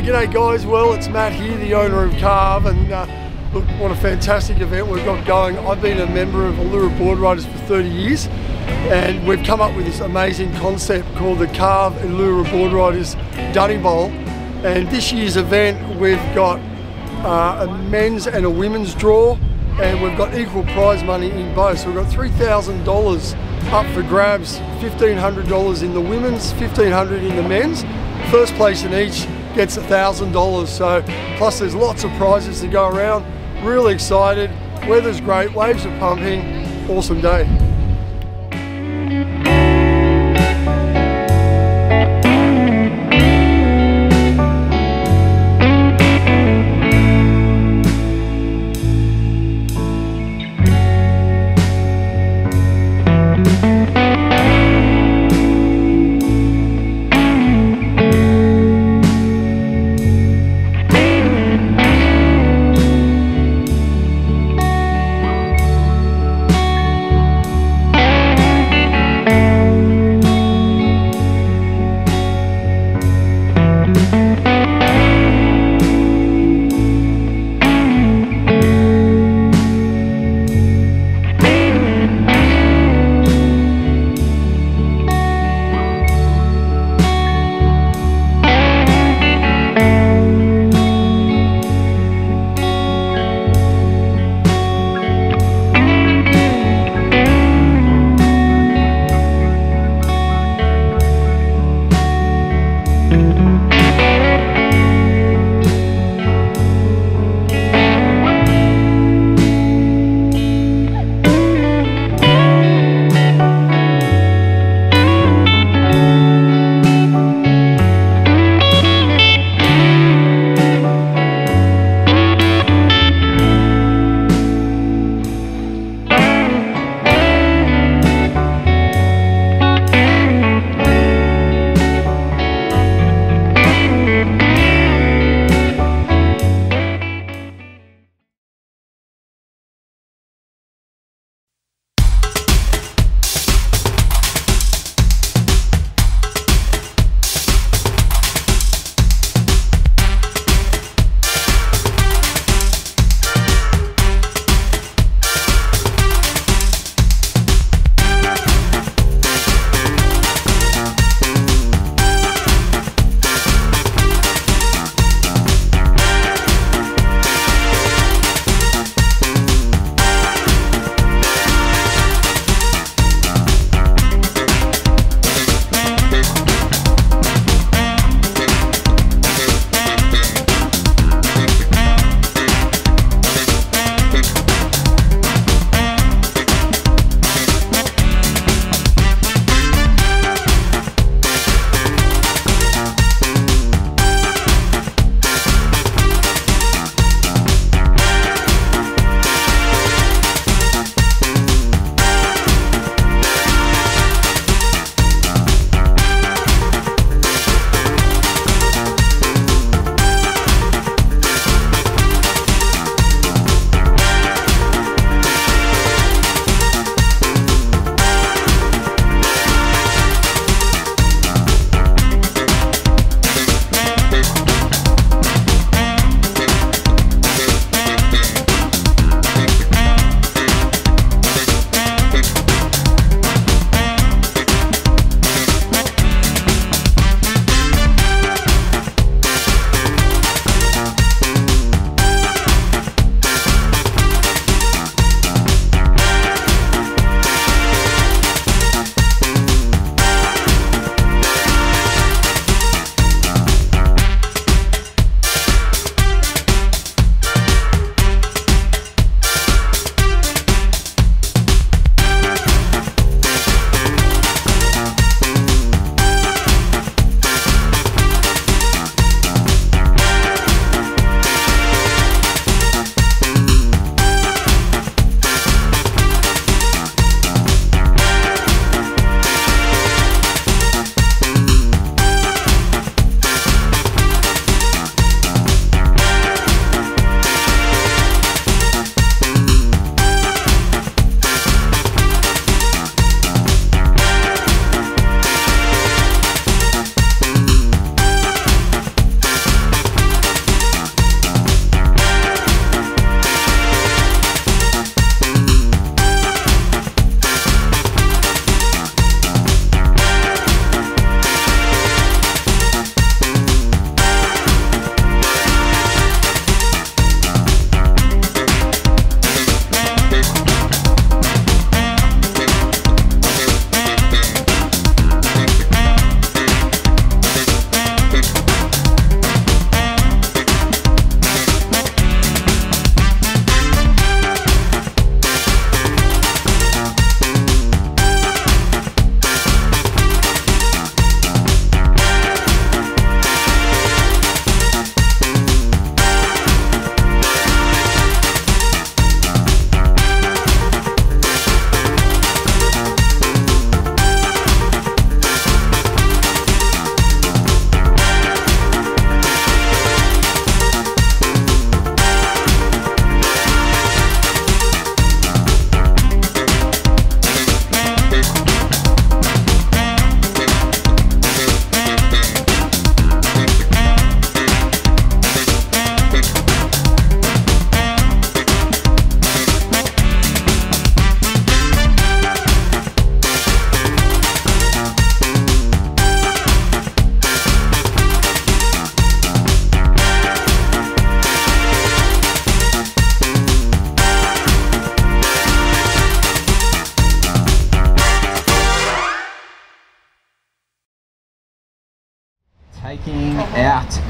Yeah, g'day guys. Well, it's Matt here, the owner of Carve, and uh, look, what a fantastic event we've got going. I've been a member of Elouera Board Riders for 30 years, and we've come up with this amazing concept called the Carve Elouera Board Riders Dunny Bowl. And this year's event, we've got uh, a men's and a women's draw, and we've got equal prize money in both. So we've got $3,000 up for grabs, $1,500 in the women's, 1,500 in the men's. First place in each gets $1,000. So plus there's lots of prizes to go around. Really excited. Weather's great, waves are pumping. Awesome day.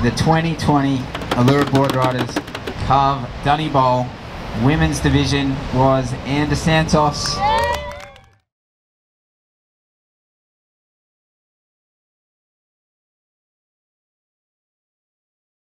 The 2020 Elouera Board Riders Carve Dunny Bowl Women's Division was Anne Santos